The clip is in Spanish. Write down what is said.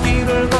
철박길을 걷